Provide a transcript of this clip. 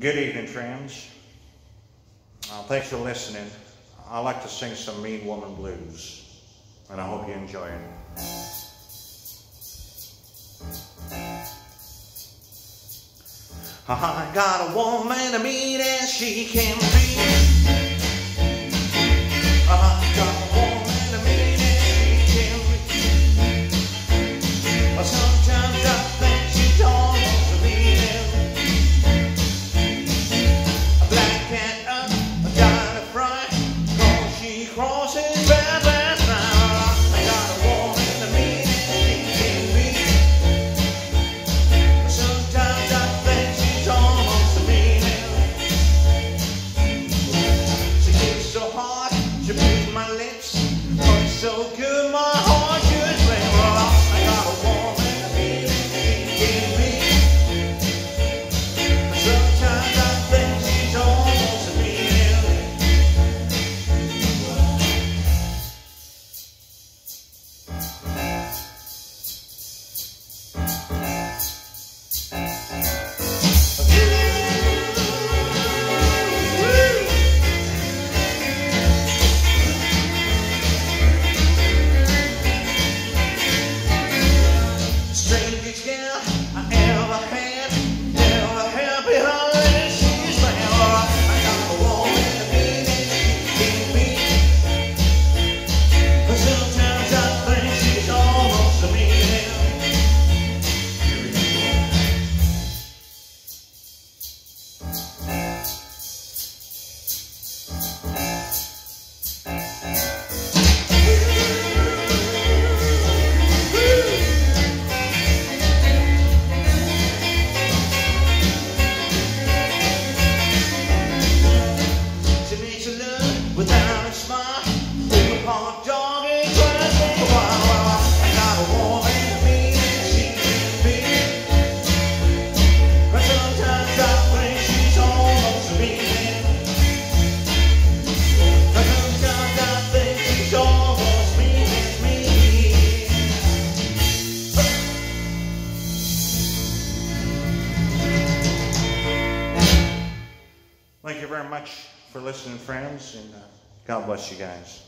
Good evening, friends. Uh, thanks for listening. I like to sing some Mean Woman blues, and I hope you enjoy it. I got a woman mean and she can be. Thank you very much for listening, friends, and uh, God bless you guys.